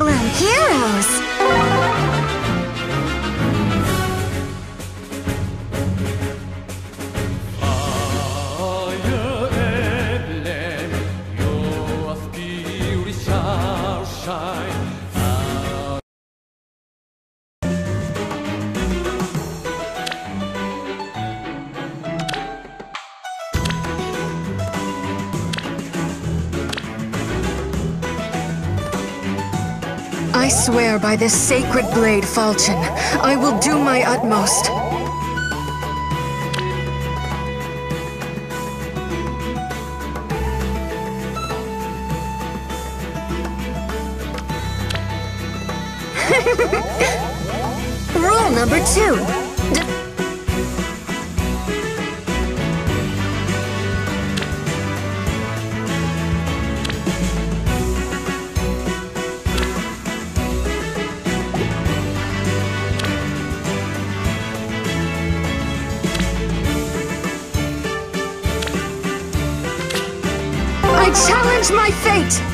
Heroes! I swear by this sacred blade, Falchion, I will do my utmost. Rule number two. D- challenge my fate!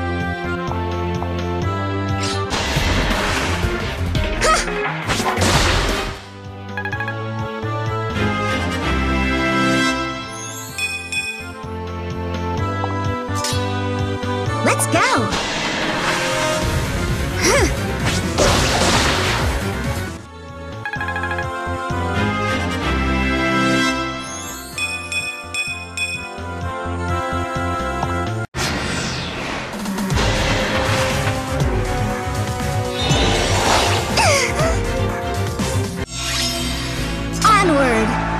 Onward.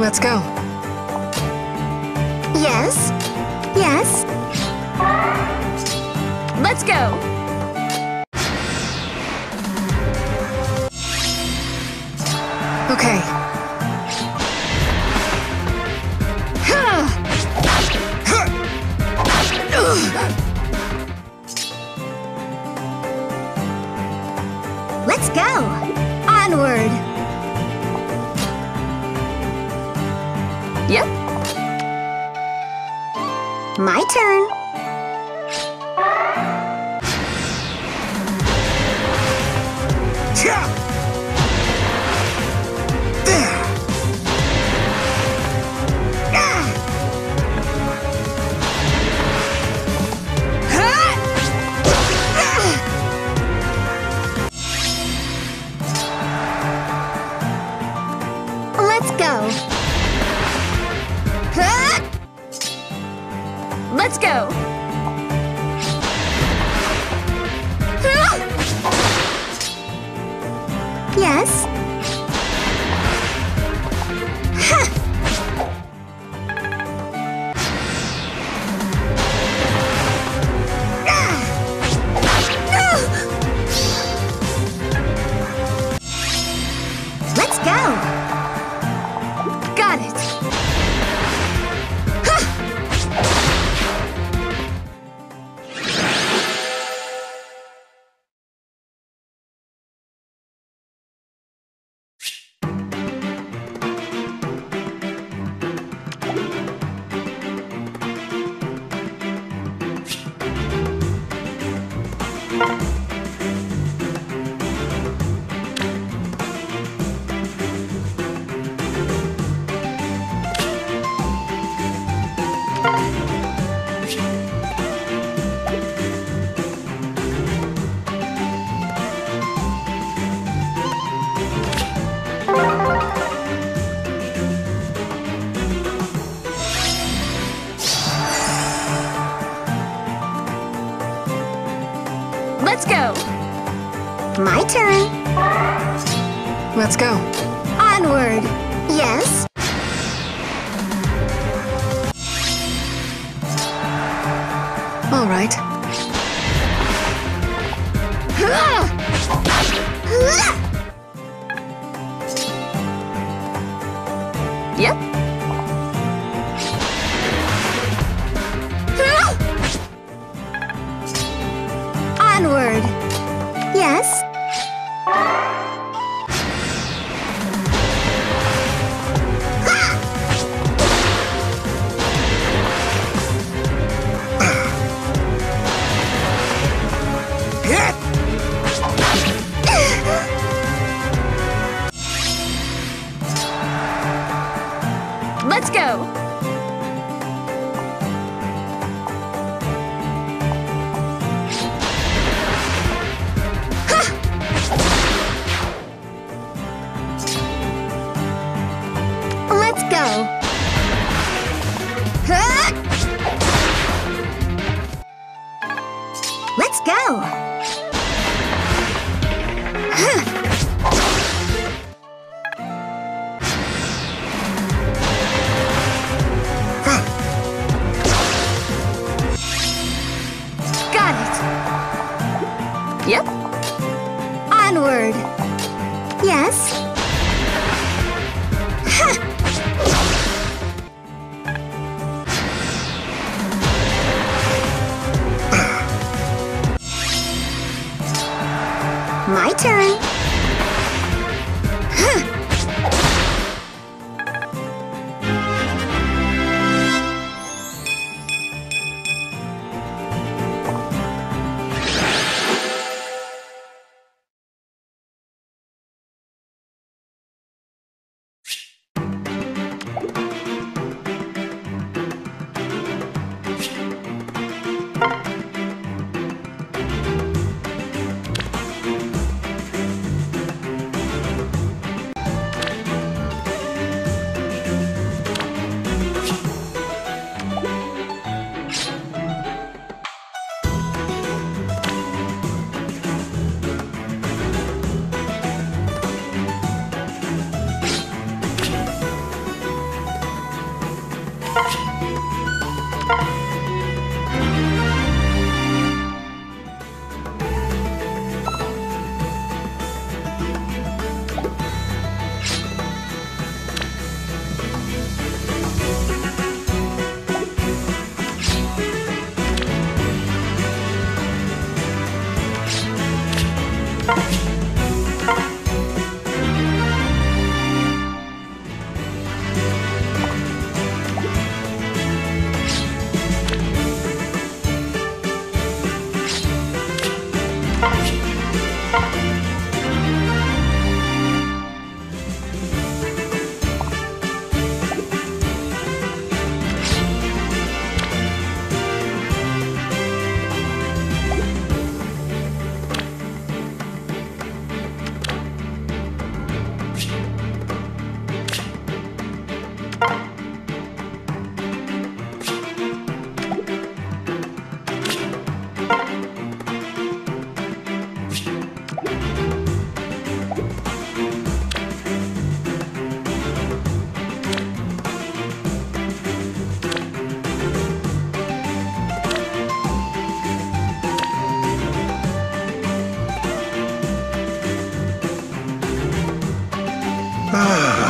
Let's go. Yes? Yes? Let's go! Okay. Let's go! Onward! Turn. Let's Let's go. Let's go! My turn. Let's go. Onward! Yes? All right. My turn. Ah.